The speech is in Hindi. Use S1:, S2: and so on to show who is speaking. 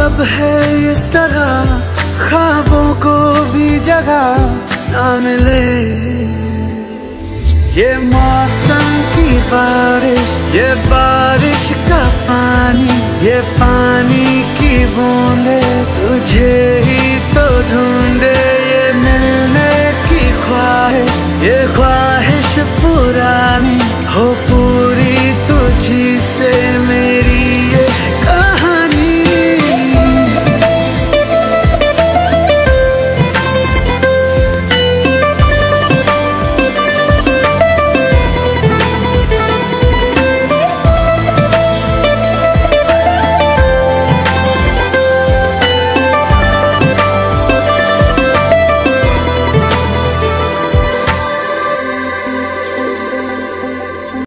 S1: अब है इस तरह, ख्वाबों को भी जगह ना मिले। ये मौसम की बारिश, ये बारिश का पानी, ये पानी की बूंदे, तुझे ही तो ढूंढे ये मिलने की ख्वाहिश, ये ख्वाहिश पुरानी हो